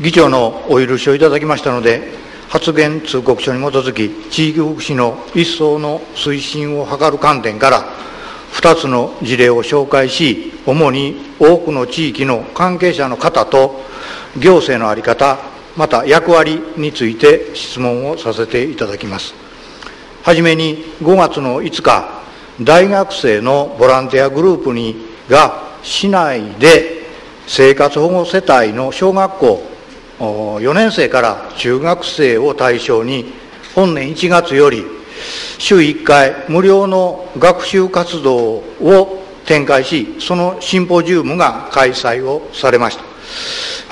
議長のお許しをいただきましたので、発言通告書に基づき、地域福祉の一層の推進を図る観点から、2つの事例を紹介し、主に多くの地域の関係者の方と、行政の在り方、また役割について質問をさせていただきます。はじめに5月の5日、大学生のボランティアグループにが市内で生活保護世帯の小学校4年生から中学生を対象に本年1月より週1回無料の学習活動を展開しそのシンポジウムが開催をされました。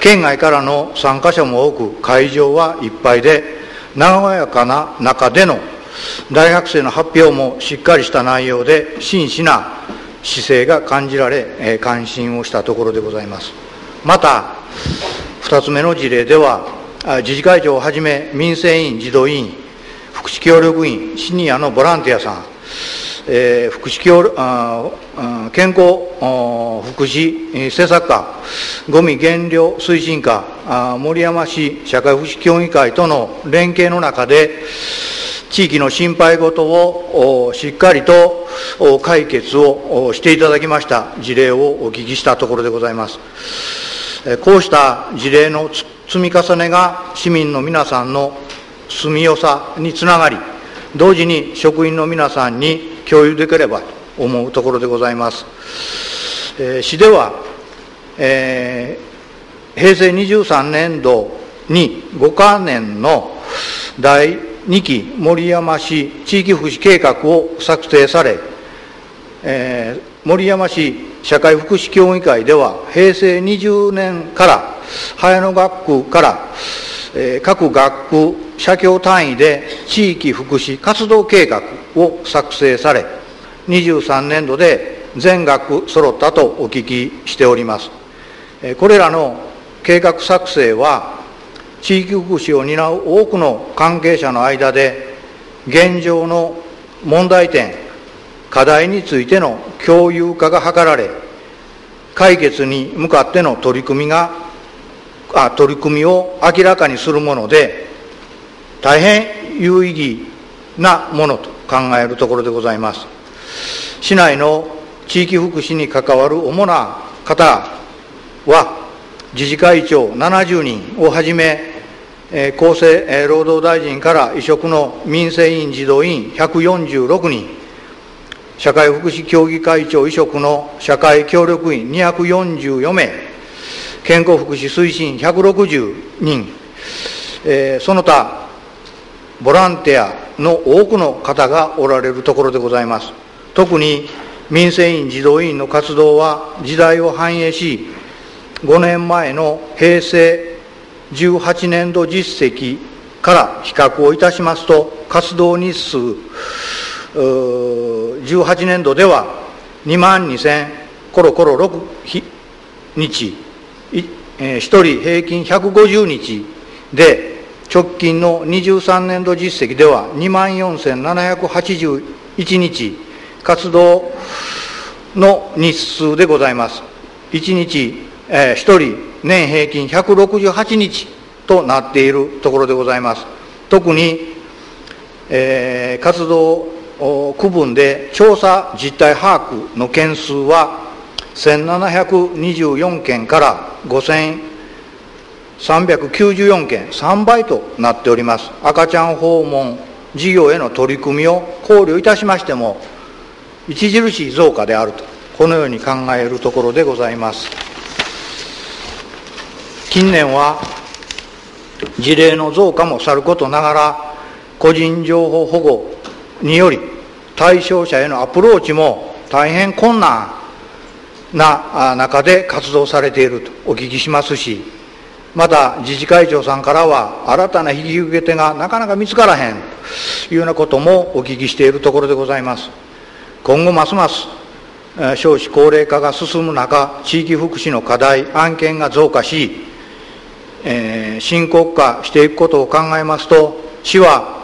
県外からの参加者も多く会場はいっぱいで和やかな中での大学生の発表もしっかりした内容で真摯な姿勢が感じられ関心をしたところでございます。また2つ目の事例では、自治会長をはじめ民生委員、児童委員、福祉協力員、シニアのボランティアさん、えー、福祉協あ健康福祉政策課、ごみ減量推進課、森山市社会福祉協議会との連携の中で、地域の心配事をしっかりと解決をしていただきました事例をお聞きしたところでございます。こうした事例の積み重ねが市民の皆さんの住みよさにつながり、同時に職員の皆さんに共有できればと思うところでございます。えー、市では、えー、平成23年度に5か年の第2期森山市地域福祉計画を策定され、えー、森山市社会福祉協議会では平成20年から早野学区から、えー、各学区社協単位で地域福祉活動計画を作成され23年度で全学揃ったとお聞きしております、これらの計画作成は地域福祉を担う多くの関係者の間で現状の問題点課題についての共有化が図られ、解決に向かっての取り組みが、あ取り組みを明らかにするもので、大変有意義なものと考えるところでございます。市内の地域福祉に関わる主な方は、自治会長70人をはじめ、厚生労働大臣から移植の民生委員、児童委員146人、社会福祉協議会長移植の社会協力員244名、健康福祉推進160人、えー、その他、ボランティアの多くの方がおられるところでございます。特に民生委員、児童委員の活動は時代を反映し、5年前の平成18年度実績から比較をいたしますと、活動日数、18年度では2万2000コロコロ6日、1人平均150日で、直近の23年度実績では2万4781日、活動の日数でございます。1日、えー、1人年平均168日となっているところでございます。特に、えー、活動区分で調査実態把握の件数は1724件から5394件、3倍となっております。赤ちゃん訪問事業への取り組みを考慮いたしましても、著しい増加であると、このように考えるところでございます。近年は事例の増加もさることながら、個人情報保護により対象者へのアプローチも大変困難な中で活動されているとお聞きしますしまた自治会長さんからは新たな引き受け手がなかなか見つからへんというようなこともお聞きしているところでございます。今後ますます少子高齢化が進む中地域福祉の課題案件が増加し、えー、深刻化していくことを考えますと市は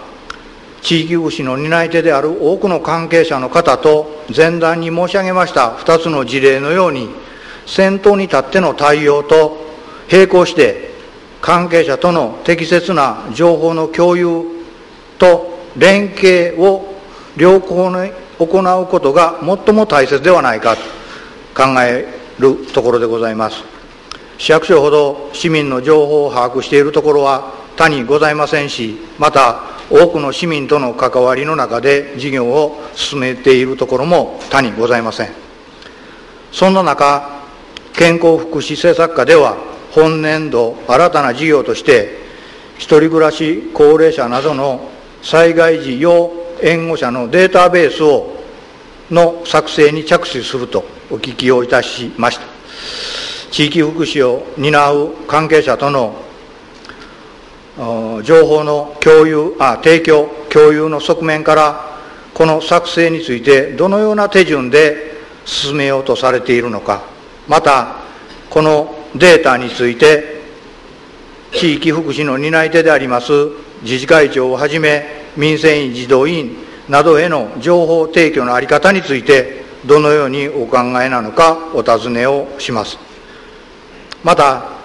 地域福祉の担い手である多くの関係者の方と前段に申し上げました2つの事例のように先頭に立っての対応と並行して関係者との適切な情報の共有と連携を良好に行うことが最も大切ではないかと考えるところでございます。市役所ほど市民の情報を把握しているところは他にございませんし、また多くの市民との関わりの中で事業を進めているところも他にございません。そんな中、健康福祉政策課では本年度新たな事業として一人暮らし高齢者などの災害時要援護者のデータベースをの作成に着手するとお聞きをいたしました地域福祉を担う関係者との情報の共有あ提供共有の側面からこの作成についてどのような手順で進めようとされているのか。またこのデータについて地域福祉の担い手であります自治会長をはじめ民生委員児童委員などへの情報提供の在り方についてどのようにお考えなのかお尋ねをします。また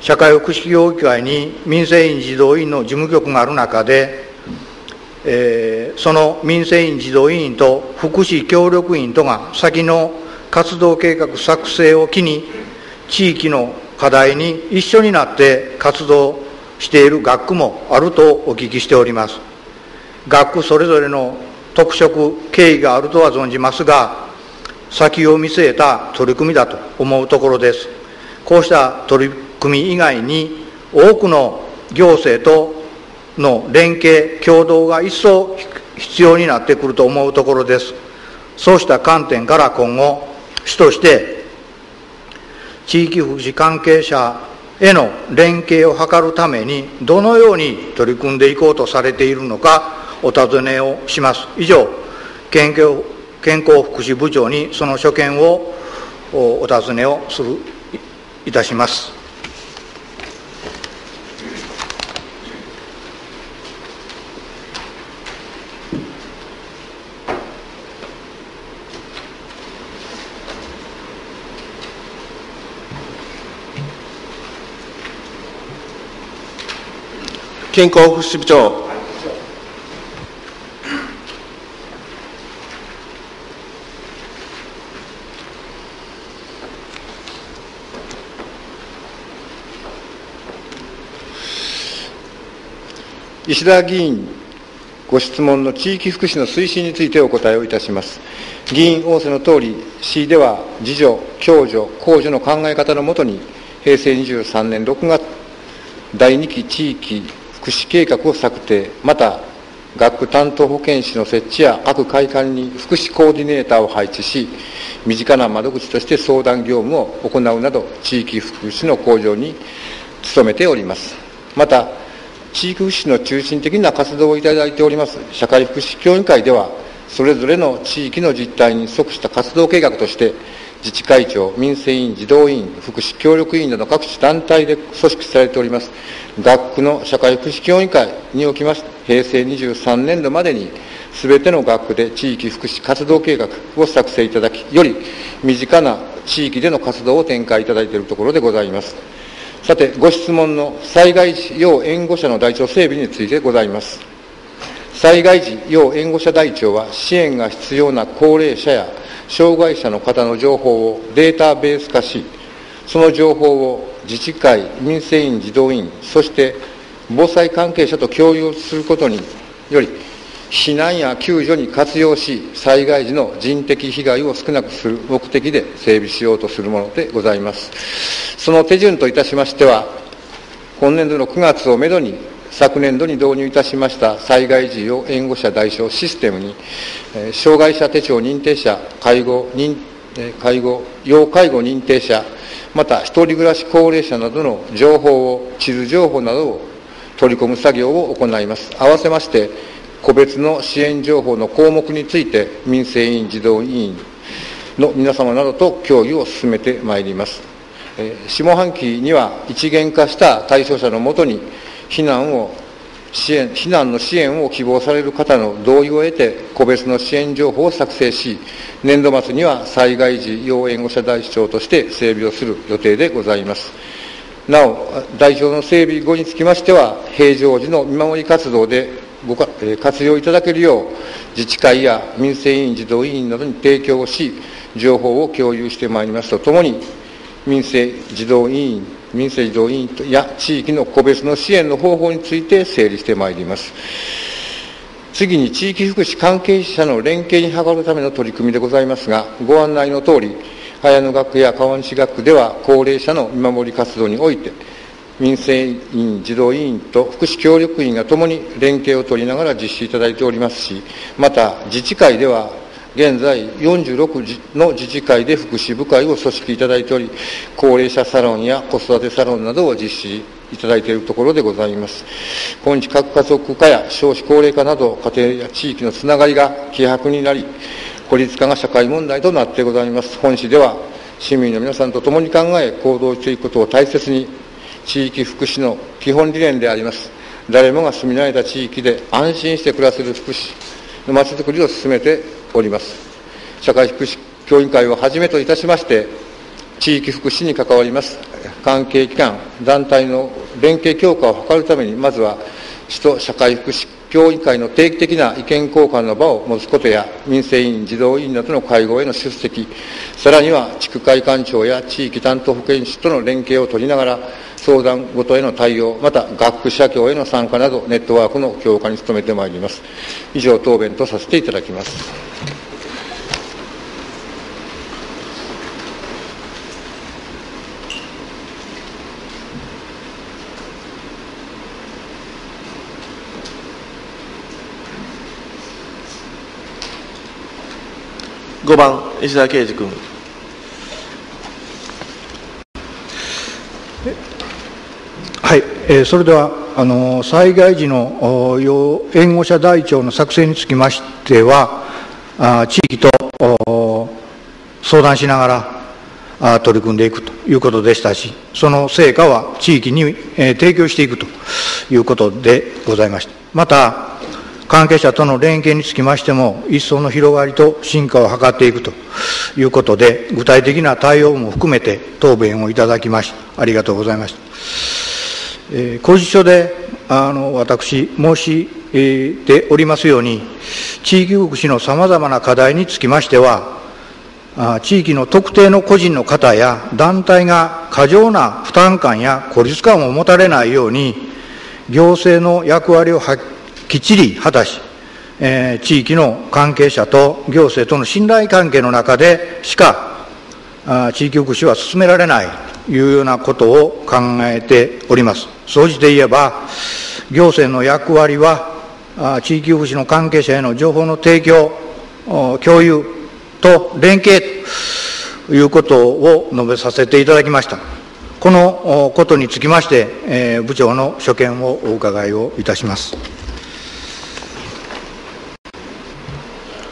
社会福祉協議会に民生委員児童委員の事務局がある中で、えー、その民生委員児童委員と福祉協力員とが先の活動計画作成を機に地域の課題に一緒になって活動している学区もあるとお聞きしております。学区それぞれの特色経緯があるとは存じますが先を見据えた取り組みだと思うところです。こうした取り組以外に多くの行政との連携共同が一層必要になってくると思うところです。そうした観点から今後主として地域福祉関係者への連携を図るためにどのように取り組んでいこうとされているのかお尋ねをします。以上健康健康福祉部長にその所見をお尋ねをするいたします。健康福祉部長。石田議員ご質問の地域福祉の推進についてお答えをいたします。議員仰せのとおり、市では自助、共助、公助の考え方のもとに、平成23年6月、第2期地域福祉計画を策定、また、学区担当保健師の設置や各会館に福祉コーディネーターを配置し、身近な窓口として相談業務を行うなど、地域福祉の向上に努めております。また、地域福祉の中心的な活動をいただいております社会福祉協議会では、それぞれの地域の実態に即した活動計画として、自治会長、民生委員、児童委員、福祉協力委員など各種団体で組織されております、学区の社会福祉協議会におきまして、平成23年度までに、すべての学区で地域福祉活動計画を作成いただき、より身近な地域での活動を展開いただいているところでございます。さて、ご質問の災害時要援護者の台帳整備についてございます。災害時要援護者台帳は支援が必要な高齢者や障害者の方の情報をデータベース化し、その情報を自治会、民生委員、児童委員、そして防災関係者と共有することにより、避難や救助に活用し、災害時の人的被害を少なくする目的で整備しようとするものでございます。その手順といたしましては、今年度の9月をめどに昨年度に導入いたしました災害時用援護者代償システムに、障害者手帳認定者、介護、介護、要介護認定者、また一人暮らし高齢者などの情報を、地図情報などを取り込む作業を行います。合わせまして、個別の支援情報の項目について、民生委員、児童委員の皆様などと協議を進めてまいります。下半期には一元化した対象者のもとに、避難を支援、避難の支援を希望される方の同意を得て、個別の支援情報を作成し、年度末には災害時要援護者代表として整備をする予定でございます。なお、代表の整備後につきましては、平常時の見守り活動でご活用いただけるよう、自治会や民生委員、児童委員などに提供し、情報を共有してまいりますとともに、民生児童委員、民生児童委員や地域の個別の支援の方法について整理してまいります。次に地域福祉関係者の連携に図るための取り組みでございますが、ご案内のとおり、早野学や川西学では高齢者の見守り活動において、民生委員、児童委員と福祉協力員がともに連携を取りながら実施いただいておりますし、また自治会では現在46の自治会で福祉部会を組織いただいており、高齢者サロンや子育てサロンなどを実施いただいているところでございます。今日核家族化や少子高齢化など、家庭や地域のつながりが希薄になり、孤立化が社会問題となってございます。本市では、市民の皆さんと共に考え、行動していくことを大切に、地域福祉の基本理念であります。誰もが住み慣れた地域で安心して暮らせる福祉のまちづくりを進めております。社会福祉協議会をはじめといたしまして、地域福祉に関わります関係機関、団体の連携強化を図るために、まずは市と社会福祉協議会の定期的な意見交換の場を持つことや、民生委員、児童委員などの会合への出席、さらには地区会館長や地域担当保健室との連携を取りながら、相談ごとへの対応、また学区社協への参加など、ネットワークの強化に努めてまいります。以上、答弁とさせていただきます。5番、石田啓司君。はい、えー、それではあの災害時の援護者台帳の作成につきましては、あ地域と相談しながらあ取り組んでいくということでしたし、その成果は地域に、えー、提供していくということでございました。また、関係者との連携につきましても、一層の広がりと進化を図っていくということで、具体的な対応も含めて答弁をいただきました。ありがとうございました。えー、公示書であの私、申しておりますように、地域福祉のさまざまな課題につきましては、地域の特定の個人の方や団体が過剰な負担感や孤立感を持たれないように、行政の役割を発揮きっちり果たし、えー、地域の関係者と行政との信頼関係の中でしか、あ地域福祉は進められないというようなことを考えております。総じて言えば、行政の役割は、あ地域福祉の関係者への情報の提供、共有と連携ということを述べさせていただきました。このことにつきまして、え、部長の所見をお伺いをいたします。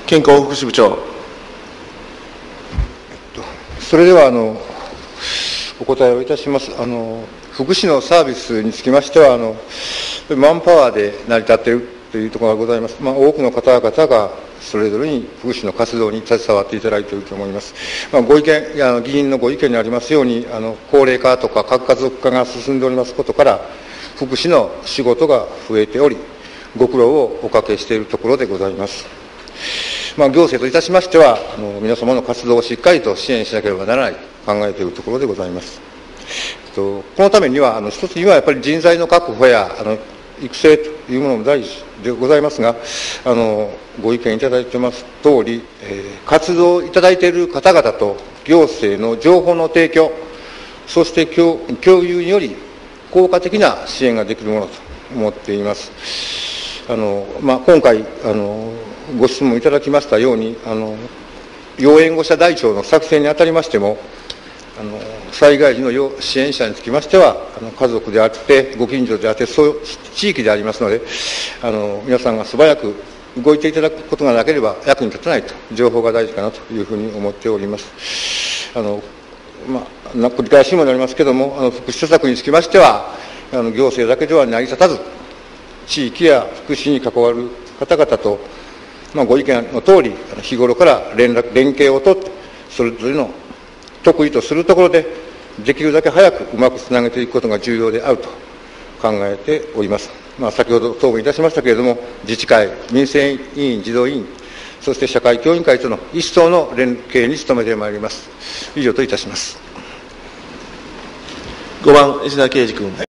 健康福祉部長。それではあのお答えをいたします。あの福祉のサービスにつきましてはあのマンパワーで成り立っているというところがございます。まあ、多くの方々がそれぞれに福祉の活動に携わっていただいていると思います。まあ、ご意見、あの議員のご意見にありますように、あの高齢化とか核家族化が進んでおりますことから、福祉の仕事が増えており、ご苦労をおかけしているところでございます。まあ、行政といたしましては、あの皆様の活動をしっかりと支援しなければならないと考えているところでございます。とこのためには、あの一つにはやっぱり人材の確保やあの育成というものも大事でございますが、あのご意見いただいてます通り、えー、活動いただいている方々と行政の情報の提供、そして共有により効果的な支援ができるものと思っています。あのまあ、今回あのご質問いただきましたように、あの要援護者台帳の作成にあたりましても、あの災害時の支援者につきましては、あの家族であって、ご近所であって、そう地域でありますので、あの皆さんが素早く動いていただくことがなければ役に立たないと、情報が大事かなというふうに思っております。あのまあ、繰り返しにもなりますけれども、あの福祉施策につきましては、あの行政だけでは成り立たず、地域や福祉に関わる方々とまあ、ご意見の通り、日頃から連絡、連携をとって、それぞれの得意とするところで、できるだけ早くうまくつなげていくことが重要であると考えております。まあ、先ほど答弁いたしましたけれども、自治会、民生委員、児童委員、そして社会協議会との一層の連携に努めてまいります。以上といたします。5番石田啓二君。